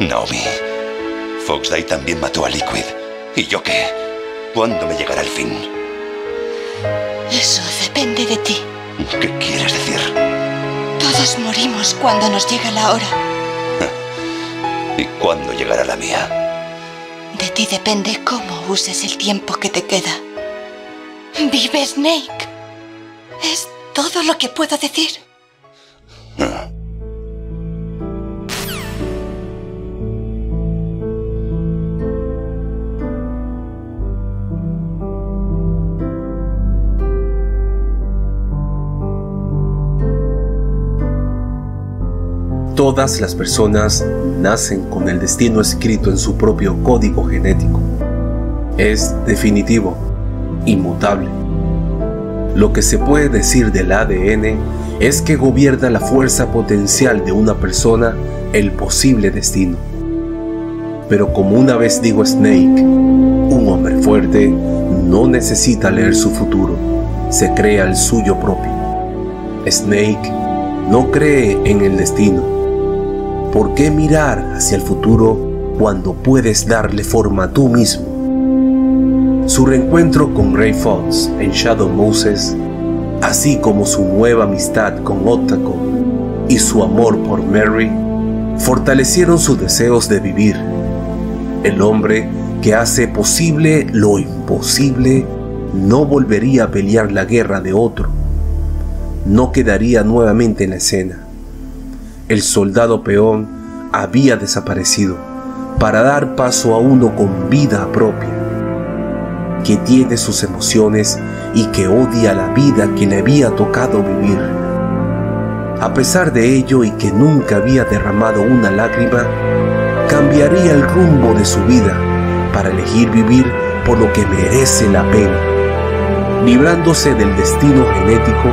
Naomi, Foxday también mató a Liquid. ¿Y yo qué? ¿Cuándo me llegará el fin? Eso depende de ti. ¿Qué quieres decir? Todos morimos cuando nos llega la hora. ¿Y cuándo llegará la mía? De ti depende cómo uses el tiempo que te queda. Vive Snake. Es todo lo que puedo decir. Todas las personas nacen con el destino escrito en su propio código genético. Es definitivo, inmutable. Lo que se puede decir del ADN es que gobierna la fuerza potencial de una persona el posible destino. Pero como una vez dijo Snake, un hombre fuerte no necesita leer su futuro, se crea el suyo propio. Snake no cree en el destino, ¿Por qué mirar hacia el futuro cuando puedes darle forma tú mismo? Su reencuentro con Ray Fox en Shadow Moses, así como su nueva amistad con Otako y su amor por Mary, fortalecieron sus deseos de vivir. El hombre que hace posible lo imposible no volvería a pelear la guerra de otro. No quedaría nuevamente en la escena el soldado peón había desaparecido para dar paso a uno con vida propia, que tiene sus emociones y que odia la vida que le había tocado vivir. A pesar de ello y que nunca había derramado una lágrima, cambiaría el rumbo de su vida para elegir vivir por lo que merece la pena. Librándose del destino genético,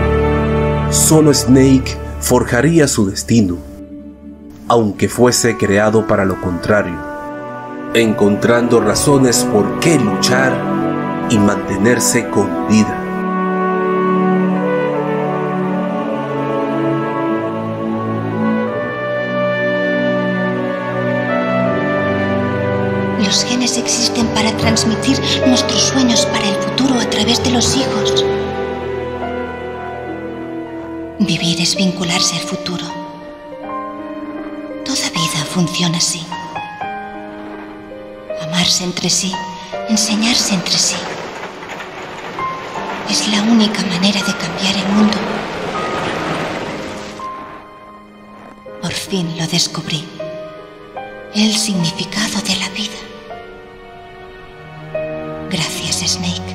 solo Snake forjaría su destino aunque fuese creado para lo contrario, encontrando razones por qué luchar y mantenerse con vida. Los genes existen para transmitir nuestros sueños para el futuro a través de los hijos. Vivir es vincularse al futuro funciona así. Amarse entre sí, enseñarse entre sí. Es la única manera de cambiar el mundo. Por fin lo descubrí. El significado de la vida. Gracias, Snake.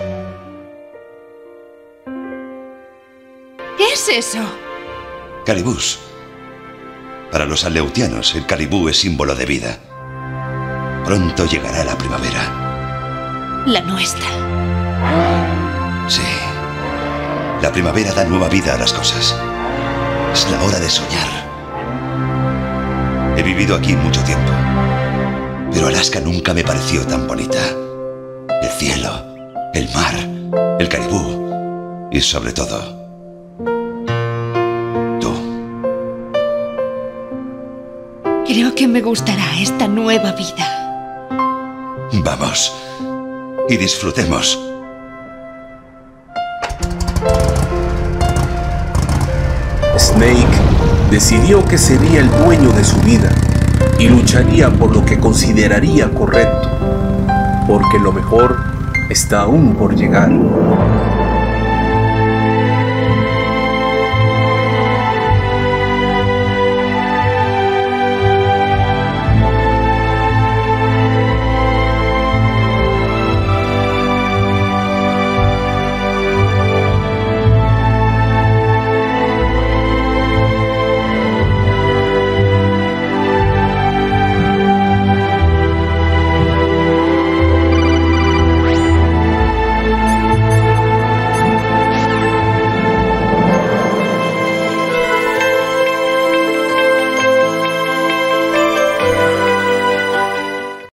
¿Qué es eso? Calibús. Para los aleutianos, el caribú es símbolo de vida. Pronto llegará la primavera. La nuestra. Sí. La primavera da nueva vida a las cosas. Es la hora de soñar. He vivido aquí mucho tiempo. Pero Alaska nunca me pareció tan bonita. El cielo, el mar, el caribú y sobre todo Creo que me gustará esta nueva vida. Vamos y disfrutemos. Snake decidió que sería el dueño de su vida y lucharía por lo que consideraría correcto, porque lo mejor está aún por llegar.